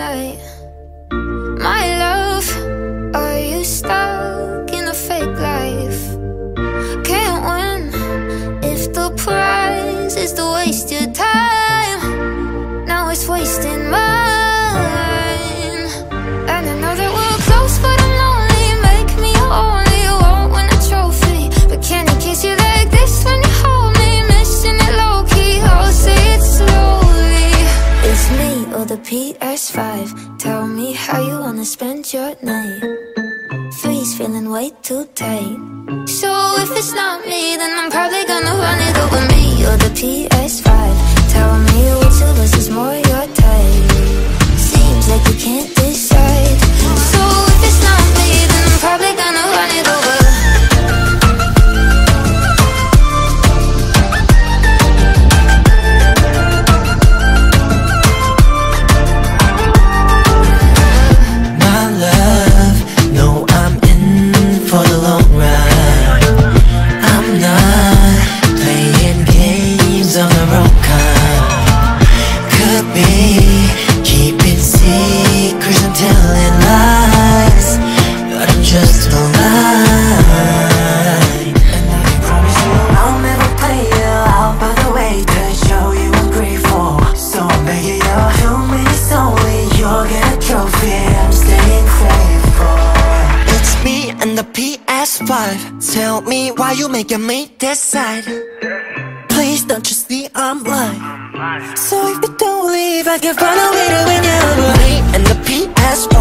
night. My love, are you stuck in a fake life? Can't win if the prize is to waste your time. Now it's wasting mine. And I know that we're close, but I'm lonely. Make me your only. You won't win a trophy, but can I kiss you like this when you hold me? Missing it low key, I'll oh, say it slowly. It's me or the P five. Tell me how you wanna spend your night. Three's feeling way too tight. So if it's not me, then I'm probably gonna run it over me. Or the PS5 the PS5. Tell me why you making me decide. Please don't you see I'm lying. So if you don't leave, I can find a way to win you and the PS5.